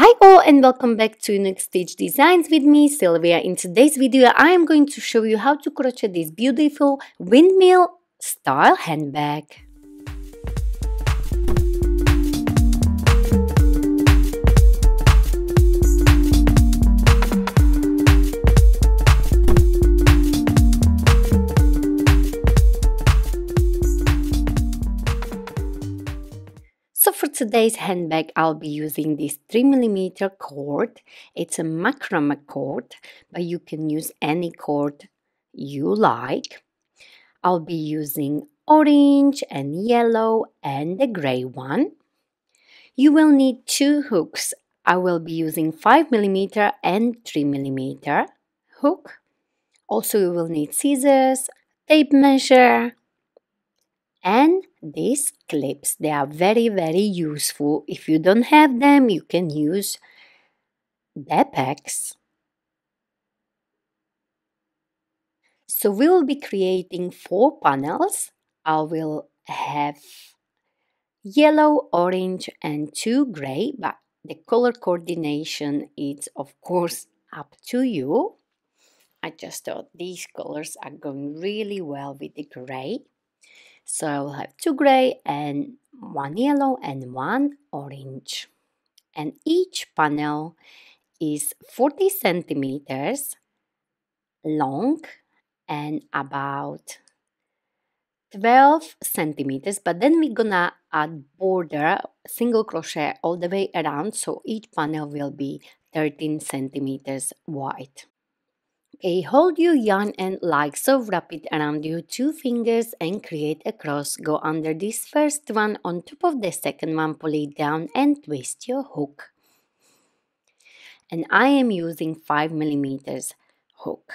Hi all and welcome back to Unique Stitch Designs with me Sylvia. In today's video I am going to show you how to crochet this beautiful windmill style handbag. Today's handbag, I'll be using this 3mm cord. It's a macrame cord, but you can use any cord you like. I'll be using orange and yellow and the gray one. You will need two hooks. I will be using 5mm and 3mm hook. Also, you will need scissors, tape measure, and these clips. They are very very useful. If you don't have them you can use packs so we will be creating four panels. I will have yellow orange and two gray but the color coordination is of course up to you. I just thought these colors are going really well with the gray so I will have two gray and one yellow and one orange. And each panel is 40 centimeters long and about 12 centimeters. But then we're gonna add border single crochet all the way around. So each panel will be 13 centimeters wide Okay, hold your yarn end like so, wrap it around your two fingers and create a cross. Go under this first one on top of the second one, pull it down and twist your hook. And I am using 5 millimeters hook.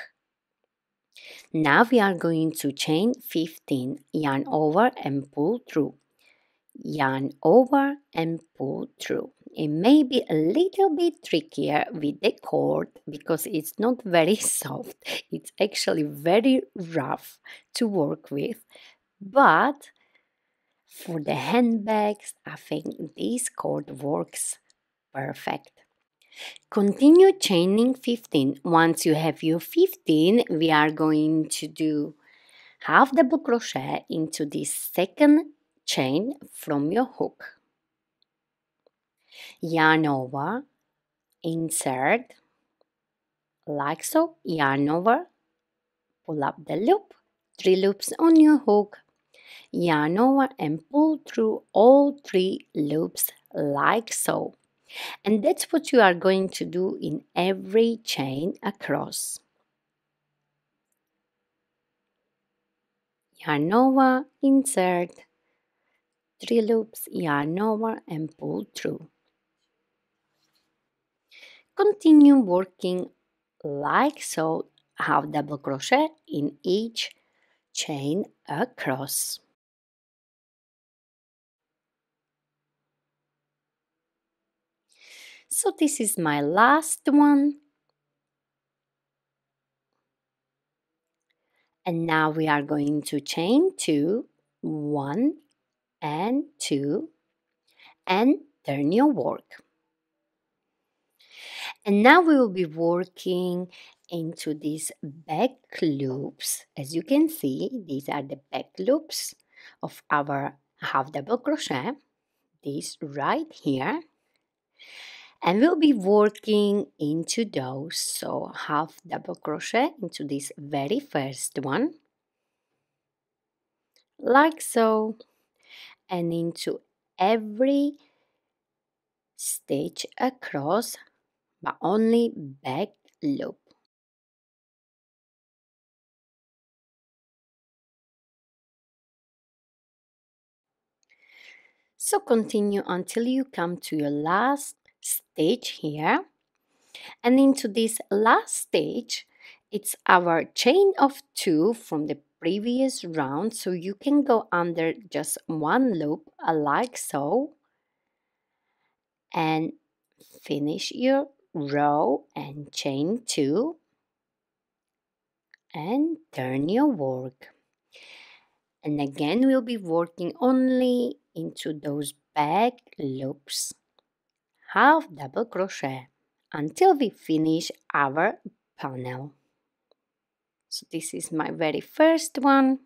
Now we are going to chain 15, yarn over and pull through. Yarn over and pull through it may be a little bit trickier with the cord because it's not very soft. It's actually very rough to work with. But for the handbags i think this cord works perfect. Continue chaining 15 once you have your 15 we are going to do half double crochet into this second chain from your hook yarn over, insert, like so, yarn over, pull up the loop, three loops on your hook, yarn over and pull through all three loops like so. And that's what you are going to do in every chain across. Yarn over, insert, three loops, yarn over and pull through continue working like so half double crochet in each chain across. So this is my last one. And now we are going to chain two one and two and turn your work and now we will be working into these back loops. As you can see, these are the back loops of our half double crochet. This right here. And we'll be working into those. So half double crochet into this very first one. Like so. And into every stitch across but only back loop. So continue until you come to your last stage here. And into this last stage, it's our chain of two from the previous round. So you can go under just one loop uh, like so and finish your row and chain two and turn your work and again we'll be working only into those back loops half double crochet until we finish our panel. So this is my very first one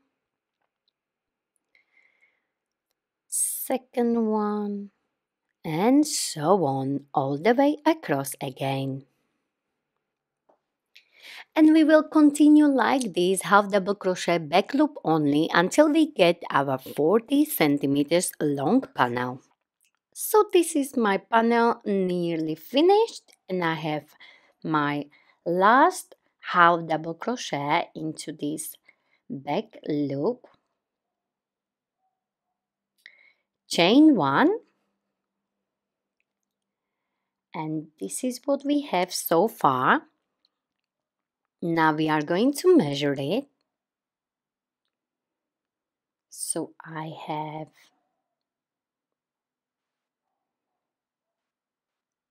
second one. And so on all the way across again. And we will continue like this half double crochet back loop only until we get our 40 centimeters long panel. So this is my panel nearly finished and I have my last half double crochet into this back loop. Chain one and this is what we have so far. Now we are going to measure it. So I have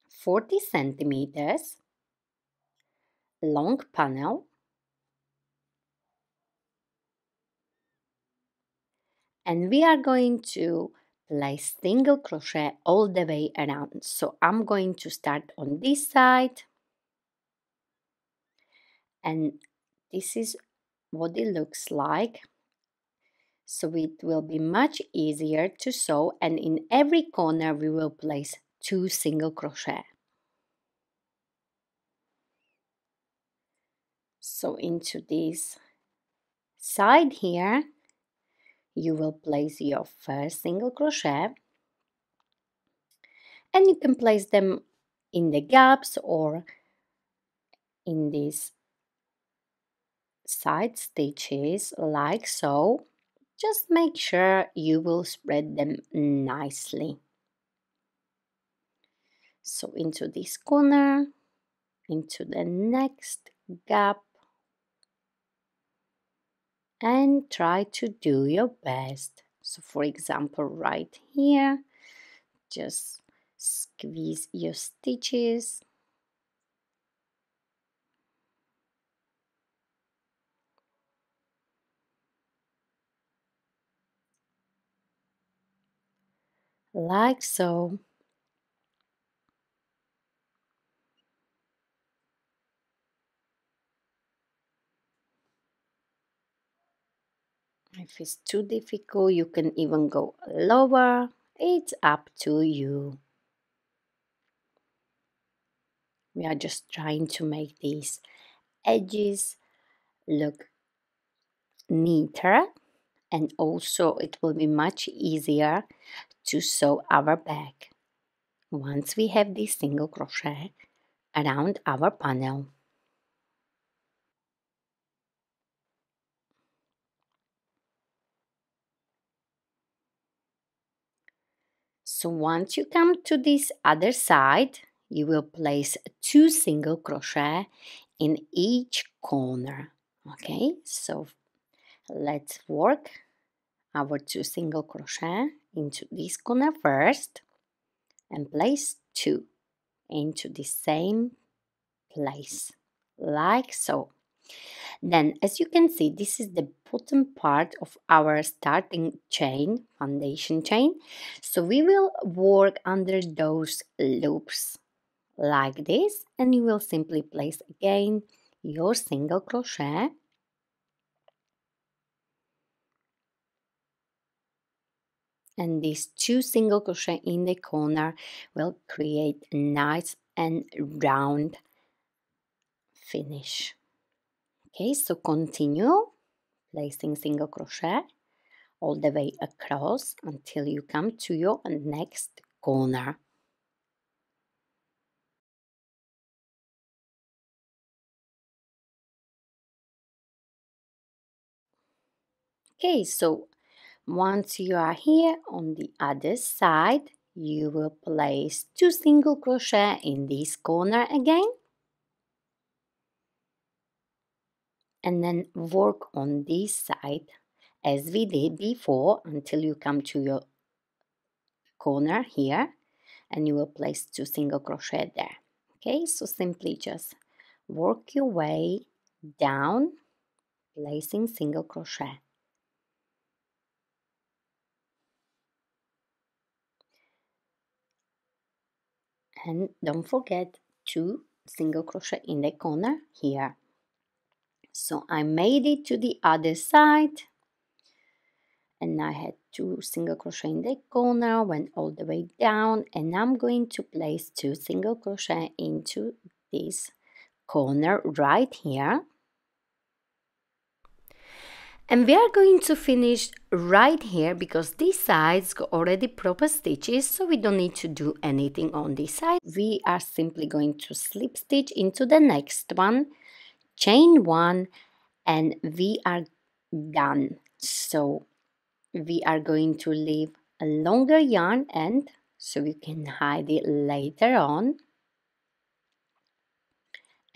40 centimeters long panel and we are going to place single crochet all the way around. So I'm going to start on this side. And this is what it looks like. So it will be much easier to sew and in every corner we will place two single crochet. So into this side here, you will place your first single crochet and you can place them in the gaps or in these side stitches like so. Just make sure you will spread them nicely. So into this corner into the next gap and try to do your best. So, for example, right here, just squeeze your stitches. Like so. If it's too difficult, you can even go lower. It's up to you. We are just trying to make these edges look neater and also it will be much easier to sew our bag once we have this single crochet around our panel. So once you come to this other side, you will place two single crochet in each corner. Okay, so let's work our two single crochet into this corner first and place two into the same place like so then as you can see this is the bottom part of our starting chain foundation chain. So we will work under those loops like this and you will simply place again your single crochet. And these two single crochet in the corner will create a nice and round finish okay so continue placing single crochet all the way across until you come to your next corner. Okay so once you are here on the other side you will place two single crochet in this corner again and then work on this side as we did before until you come to your corner here and you will place two single crochet there. Okay so simply just work your way down placing single crochet. And don't forget two single crochet in the corner here so I made it to the other side. And I had two single crochet in the corner went all the way down and I'm going to place two single crochet into this corner right here. And we are going to finish right here because these sides got already proper stitches so we don't need to do anything on this side. We are simply going to slip stitch into the next one chain one and we are done so we are going to leave a longer yarn end so we can hide it later on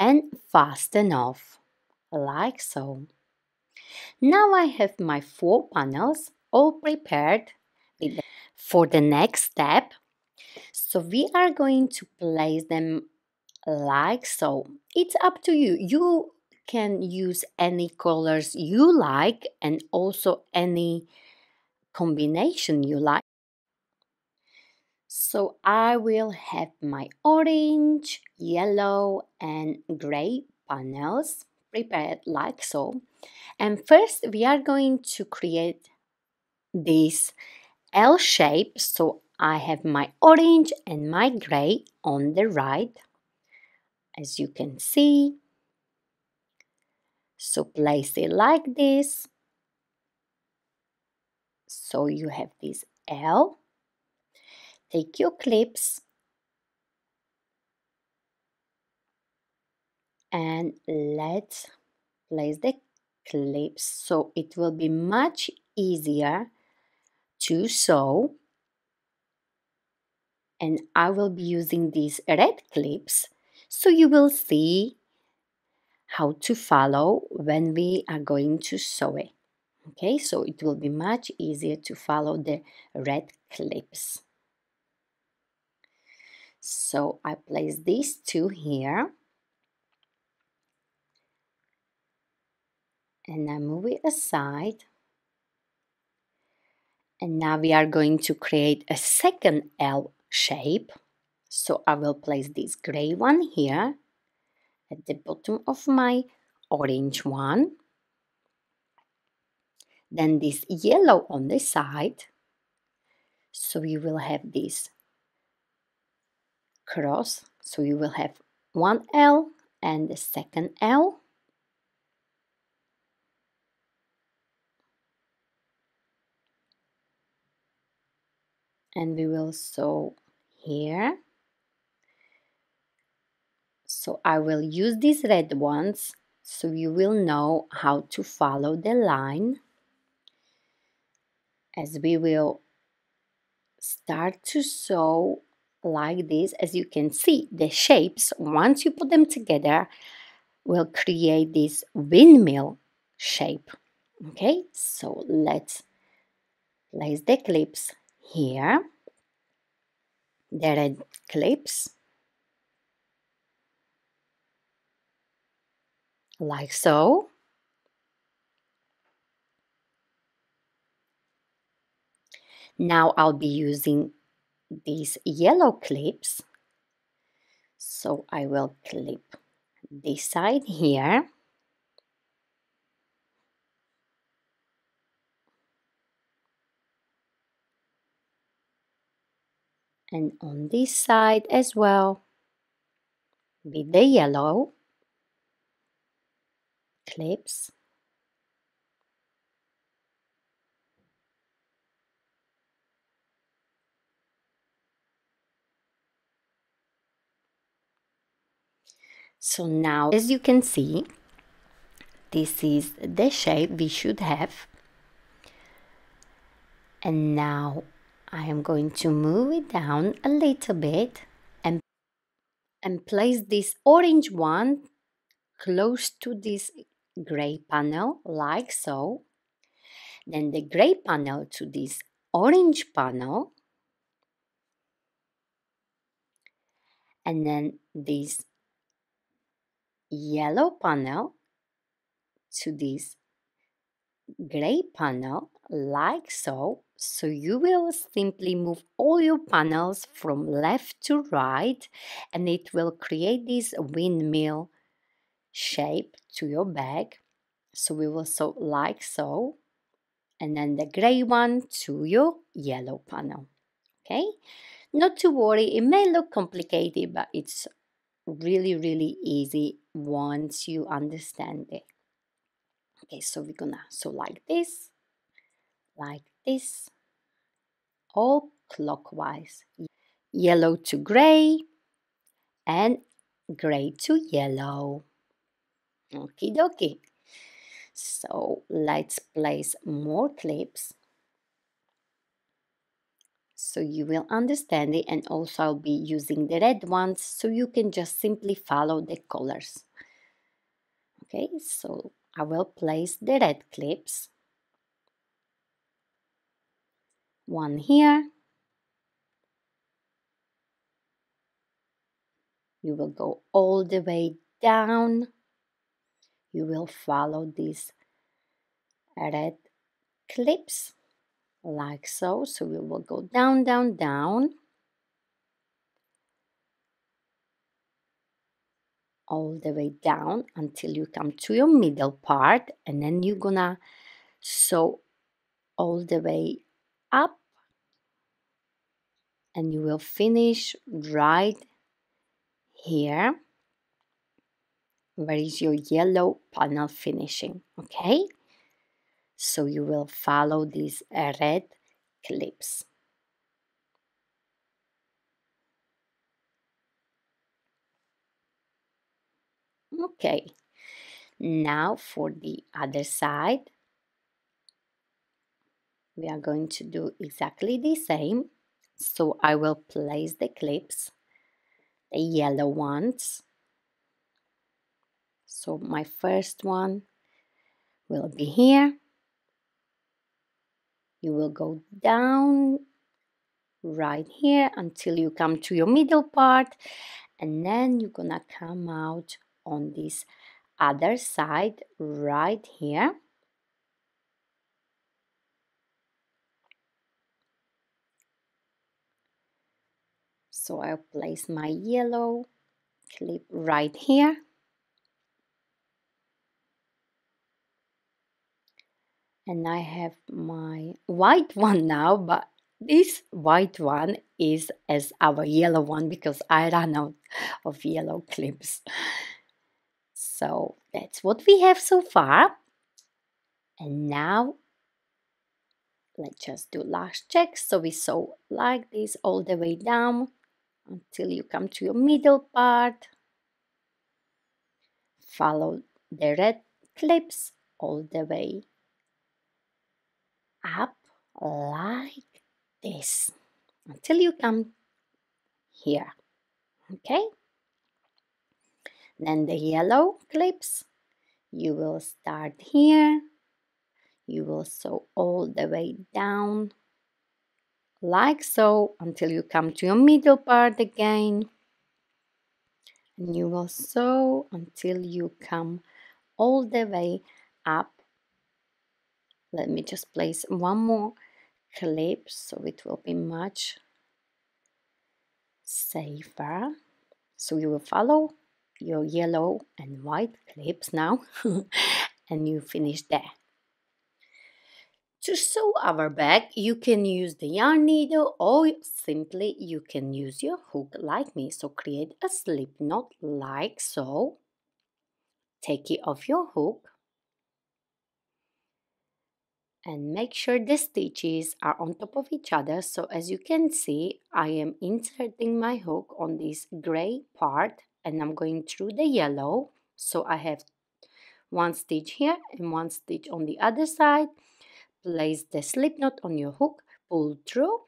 and fasten off like so. Now I have my four panels all prepared for the next step. So we are going to place them like so. It's up to you. You can use any colors you like and also any combination you like. So I will have my orange, yellow and gray panels prepared like so. And first we are going to create this L shape. So I have my orange and my gray on the right, as you can see. So place it like this so you have this L. Take your clips and let's place the clips so it will be much easier to sew and I will be using these red clips so you will see how to follow when we are going to sew it. Okay so it will be much easier to follow the red clips. So I place these two here. And I move it aside. And now we are going to create a second L shape so I will place this gray one here at the bottom of my orange one. Then this yellow on the side. So you will have this cross. So you will have one L and the second L. And we will sew here so I will use these red ones so you will know how to follow the line. As we will start to sew like this as you can see the shapes once you put them together will create this windmill shape. Okay so let's place the clips here. The red clips like so Now I'll be using these yellow clips. So I will clip this side here. And on this side as well with the yellow clips. So now, as you can see, this is the shape we should have. And now I am going to move it down a little bit and, and place this orange one close to this gray panel like so. Then the gray panel to this orange panel. And then this yellow panel to this gray panel like so so you will simply move all your panels from left to right and it will create this windmill shape to your bag. So we will sew like so and then the gray one to your yellow panel. Okay, not to worry, it may look complicated, but it's really, really easy once you understand it. Okay, so we're gonna sew like this, like this, all clockwise. Yellow to gray and gray to yellow. Okie dokie. So let's place more clips so you will understand it and also I'll be using the red ones so you can just simply follow the colors. Okay, so I will place the red clips. One here. You will go all the way down you will follow these red clips like so. So we will go down down down. All the way down until you come to your middle part. And then you're gonna sew all the way up. And you will finish right here where is your yellow panel finishing? Okay. So you will follow these red clips. Okay. Now for the other side. We are going to do exactly the same. So I will place the clips the yellow ones so my first one will be here. You will go down right here until you come to your middle part and then you're gonna come out on this other side right here. So I'll place my yellow clip right here. And I have my white one now but this white one is as our yellow one because I ran out of yellow clips. So that's what we have so far. And now let's just do last check. So we sew like this all the way down until you come to your middle part. Follow the red clips all the way up like this. Until you come here okay? Then the yellow clips you will start here. You will sew all the way down like so until you come to your middle part again. And you will sew until you come all the way up let me just place one more clip so it will be much safer. So you will follow your yellow and white clips now and you finish there. To sew our bag you can use the yarn needle or simply you can use your hook like me. So create a slip knot like so. Take it off your hook and make sure the stitches are on top of each other. So as you can see I am inserting my hook on this gray part and I'm going through the yellow. So I have one stitch here and one stitch on the other side. Place the slip knot on your hook pull through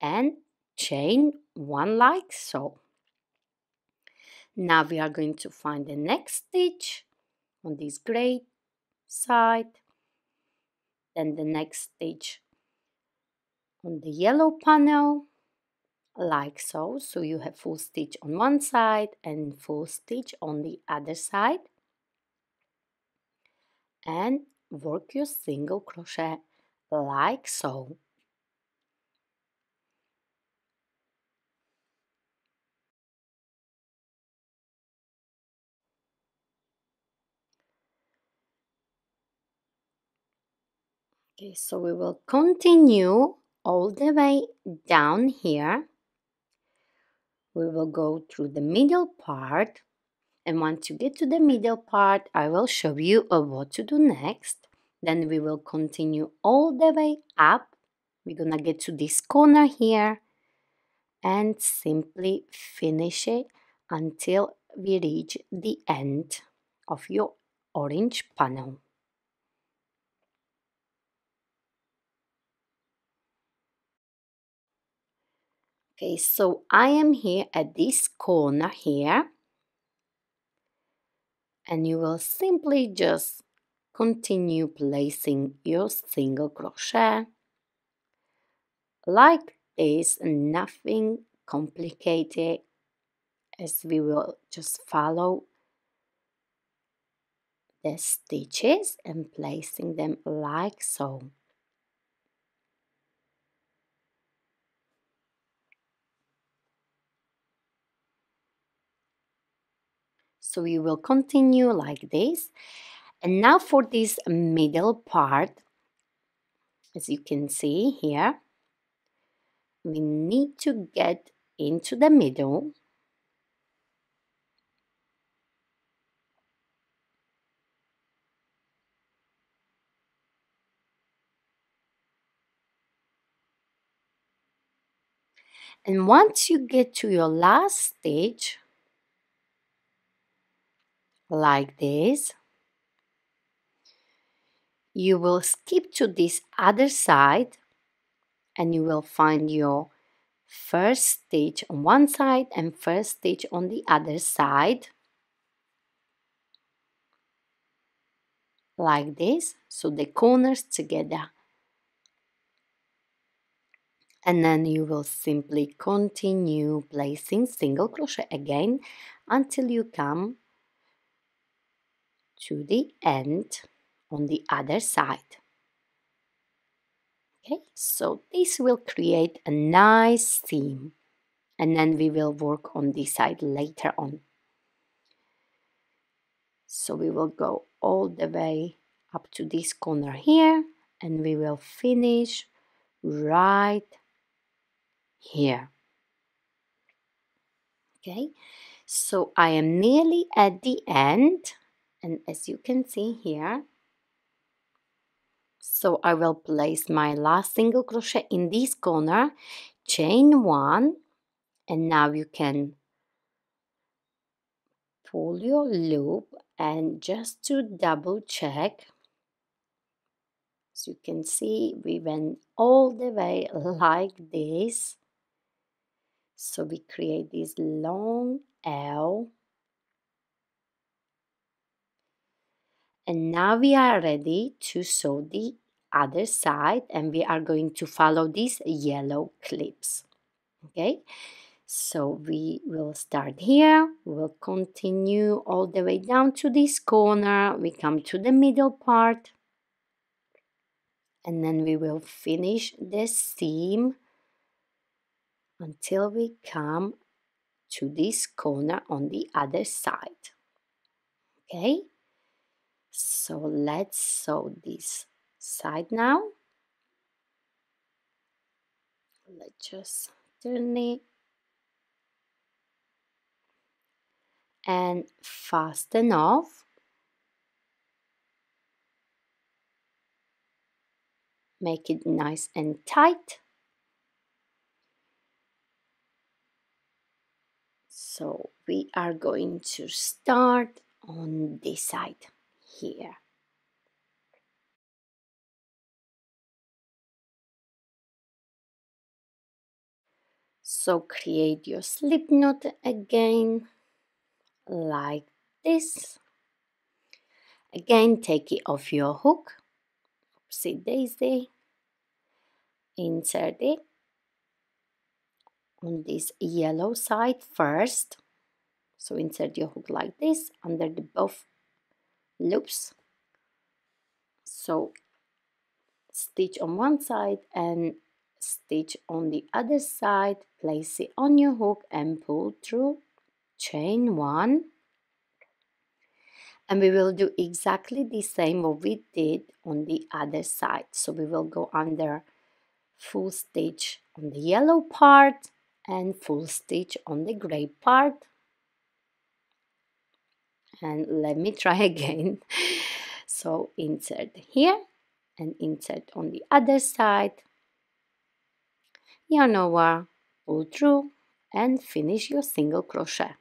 and chain one like so. Now we are going to find the next stitch on this gray side then the next stitch on the yellow panel like so so you have full stitch on one side and full stitch on the other side. And work your single crochet like so okay so we will continue all the way down here. We will go through the middle part and once you get to the middle part I will show you uh, what to do next. Then we will continue all the way up. We're gonna get to this corner here and simply finish it until we reach the end of your orange panel. Okay, so I am here at this corner here and you will simply just continue placing your single crochet like this, nothing complicated as we will just follow the stitches and placing them like so. So we will continue like this. And now for this middle part, as you can see here, we need to get into the middle and once you get to your last stage like this. You will skip to this other side and you will find your first stitch on one side and first stitch on the other side. Like this so the corners together. And then you will simply continue placing single crochet again until you come to the end on the other side. Okay so this will create a nice seam and then we will work on this side later on. So we will go all the way up to this corner here and we will finish right here. Okay so I am nearly at the end and as you can see here so I will place my last single crochet in this corner chain one. And now you can pull your loop and just to double check as you can see we went all the way like this. So we create this long L and now we are ready to sew the other side and we are going to follow these yellow clips. Okay? So we will start here. We'll continue all the way down to this corner. We come to the middle part. And then we will finish the seam until we come to this corner on the other side. Okay so let's sew this side now. Let's just turn it and fasten off. Make it nice and tight. So we are going to start on this side here. So create your slip knot again like this. Again, take it off your hook. Oopsie daisy. Insert it on this yellow side first. So insert your hook like this under the both loops. So stitch on one side and stitch on the other side. Place it on your hook and pull through chain one. And we will do exactly the same what we did on the other side. So we will go under full stitch on the yellow part and full stitch on the gray part and let me try again. So insert here and insert on the other side. Yarn over pull through and finish your single crochet.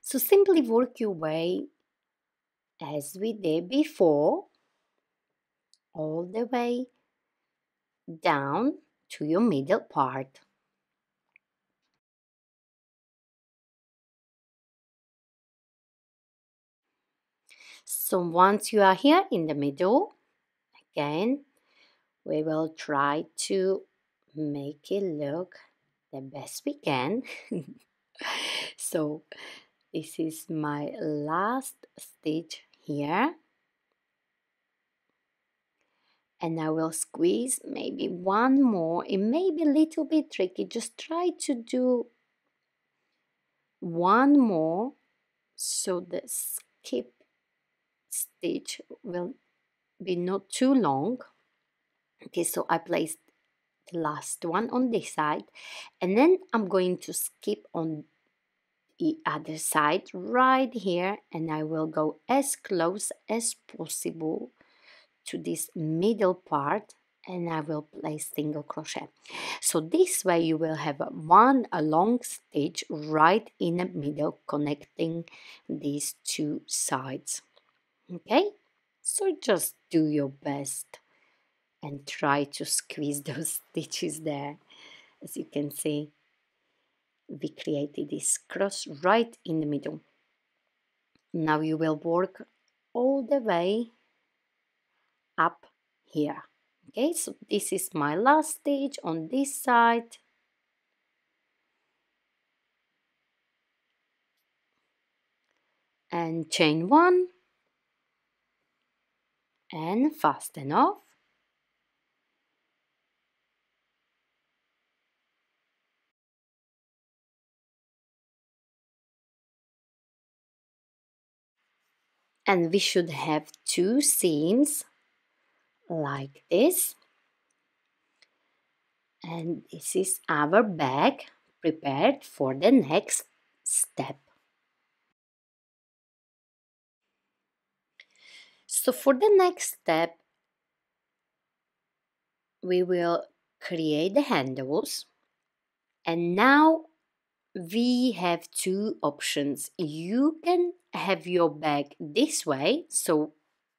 So simply work your way as we did before, all the way down to your middle part. So once you are here in the middle, again, we will try to make it look the best we can. so this is my last stitch here and I will squeeze maybe one more. It may be a little bit tricky. Just try to do one more so the skip stitch will be not too long. Okay so I placed the last one on this side and then I'm going to skip on the other side right here and I will go as close as possible to this middle part and I will place single crochet. So this way you will have one a long stitch right in the middle connecting these two sides. Okay, so just do your best and try to squeeze those stitches there as you can see we created this cross right in the middle now you will work all the way up here. Okay so this is my last stitch on this side. And chain one. And fasten off and we should have two seams like this. And this is our bag prepared for the next step. So for the next step we will create the handles. And now we have two options. You can have your bag this way so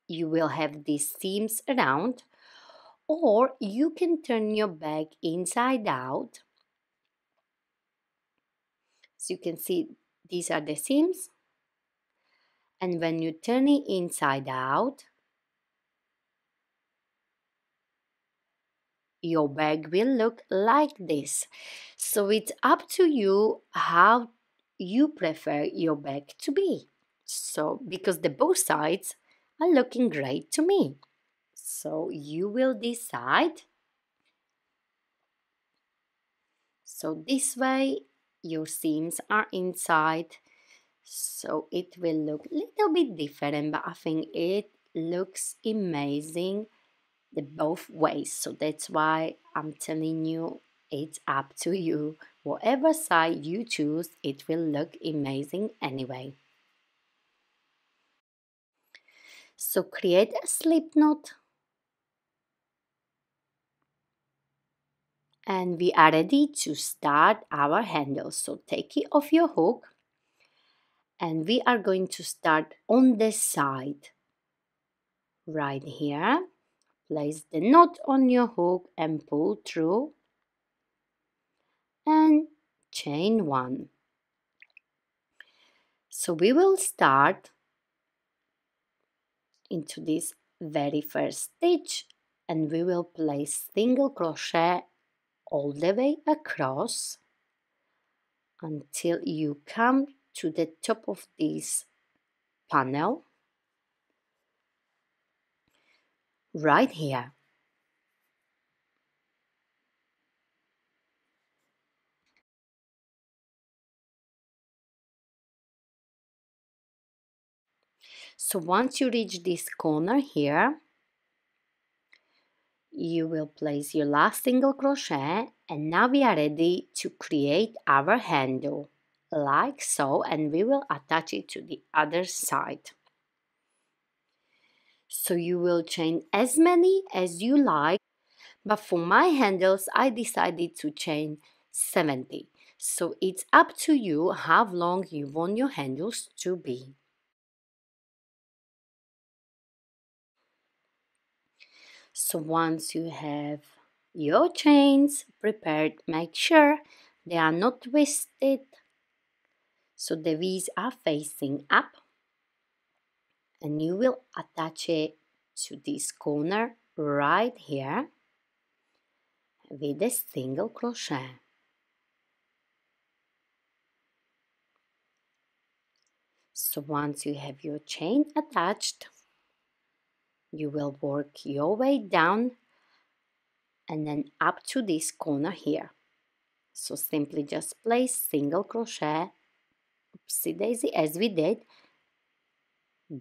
you will have these seams around or you can turn your bag inside out. So you can see these are the seams. And when you turn it inside out your bag will look like this. So it's up to you how you prefer your bag to be. So, because the both sides are looking great to me. So, you will decide. So, this way your seams are inside. So, it will look a little bit different, but I think it looks amazing the both ways. So, that's why I'm telling you it's up to you. Whatever side you choose, it will look amazing anyway. So create a slip knot and we are ready to start our handle. So take it off your hook and we are going to start on the side right here. Place the knot on your hook and pull through and chain one. So we will start into this very first stitch and we will place single crochet all the way across until you come to the top of this panel. Right here so once you reach this corner here you will place your last single crochet and now we are ready to create our handle. Like so and we will attach it to the other side. So you will chain as many as you like but for my handles I decided to chain 70 so it's up to you how long you want your handles to be so once you have your chains prepared make sure they are not twisted so the V's are facing up and you will attach it to this corner right here with a single crochet. So once you have your chain attached, you will work your way down and then up to this corner here. So simply just place single crochet, oopsie daisy as we did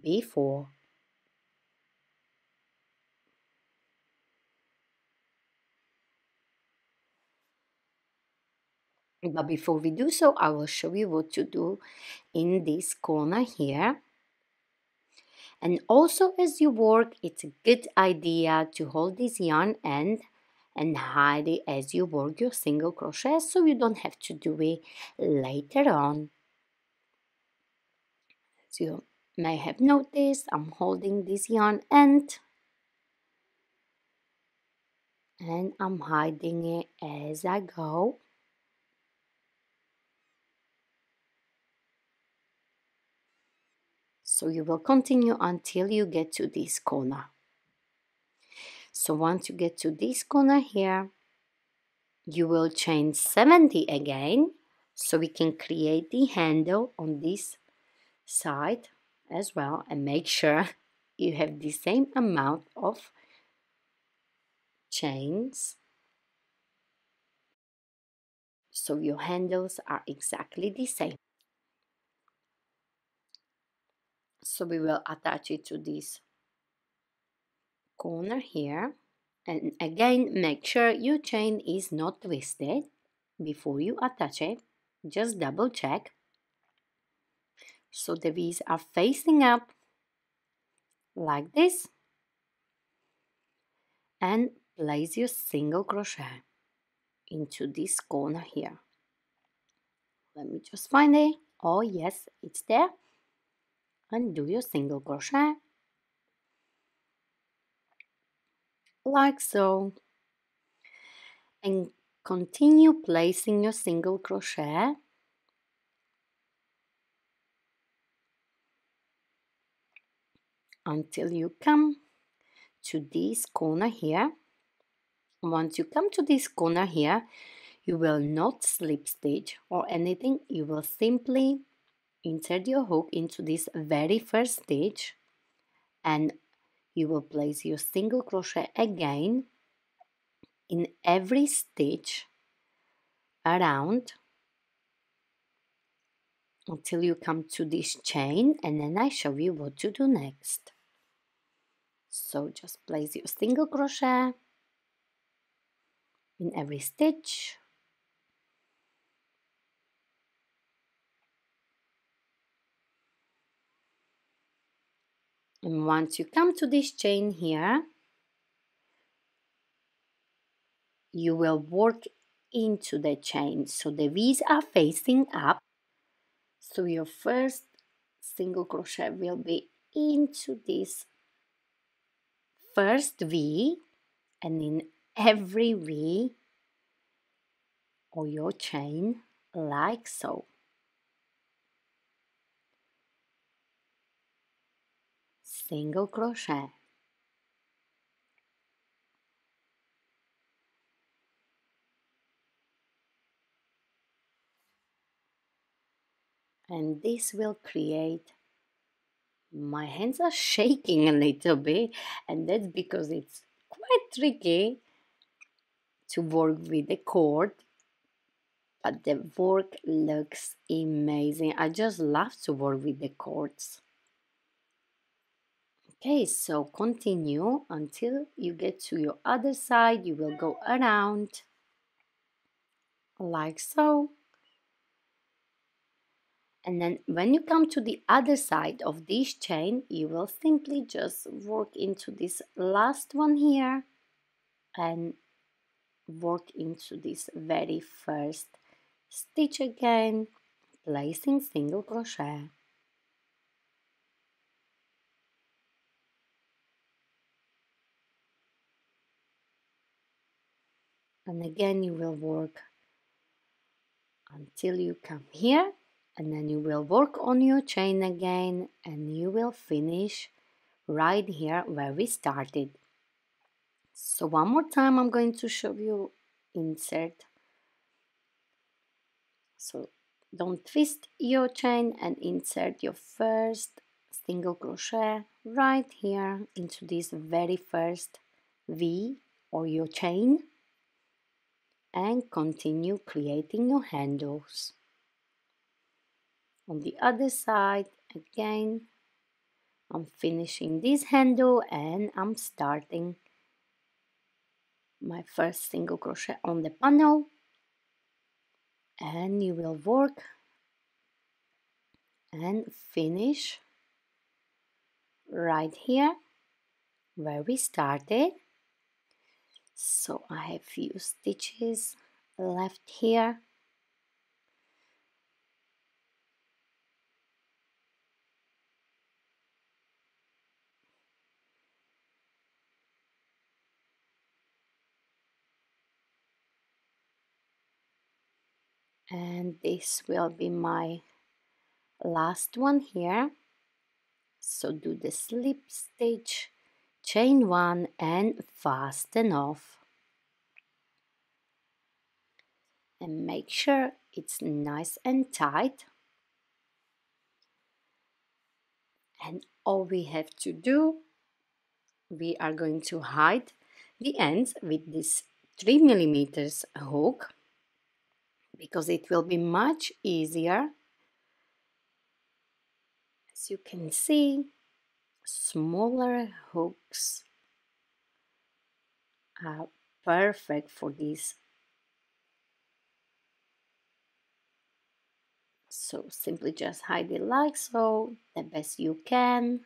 before. But before we do so, I will show you what to do in this corner here. And also as you work, it's a good idea to hold this yarn end and hide it as you work your single crochet so you don't have to do it later on. As you may have noticed, I'm holding this yarn end and I'm hiding it as I go. So you will continue until you get to this corner. So once you get to this corner here, you will chain 70 again so we can create the handle on this side as well and make sure you have the same amount of chains so your handles are exactly the same so we will attach it to this corner here. And again make sure your chain is not twisted before you attach it. Just double check. So the V's are facing up like this. And place your single crochet into this corner here. Let me just find it. Oh yes it's there and do your single crochet like so and continue placing your single crochet until you come to this corner here. Once you come to this corner here you will not slip stitch or anything. You will simply insert your hook into this very first stitch and you will place your single crochet again in every stitch around until you come to this chain and then I show you what to do next. So just place your single crochet in every stitch and once you come to this chain here you will work into the chain. So the V's are facing up. So your first single crochet will be into this first V and in every V or your chain like so single crochet. And this will create my hands are shaking a little bit and that's because it's quite tricky to work with the cord but the work looks amazing. I just love to work with the cords Okay, so continue until you get to your other side. You will go around like so. And then when you come to the other side of this chain, you will simply just work into this last one here and work into this very first stitch again, placing single crochet. And again you will work until you come here and then you will work on your chain again and you will finish right here where we started. So one more time I'm going to show you insert. So don't twist your chain and insert your first single crochet right here into this very first V or your chain and continue creating your handles. On the other side again I'm finishing this handle and I'm starting my first single crochet on the panel. And you will work and finish right here where we started so I have few stitches left here. And this will be my last one here. So do the slip stitch chain one and fasten off and make sure it's nice and tight. And all we have to do we are going to hide the ends with this 3 millimeters hook because it will be much easier. As you can see smaller hooks are perfect for this so simply just hide it like so the best you can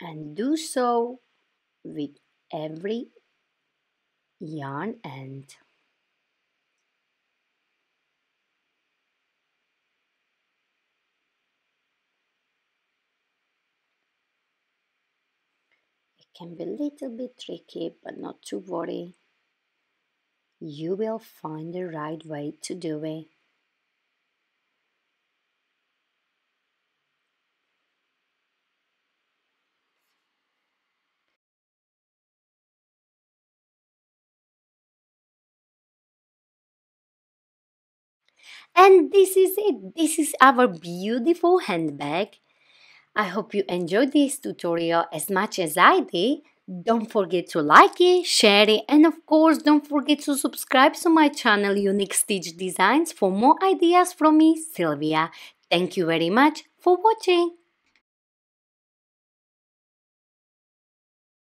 and do so with every yarn end. Can be a little bit tricky, but not to worry. You will find the right way to do it. And this is it. This is our beautiful handbag. I hope you enjoyed this tutorial as much as I did. Don't forget to like it, share it, and of course don't forget to subscribe to my channel Unique Stitch Designs for more ideas from me, Sylvia. Thank you very much for watching.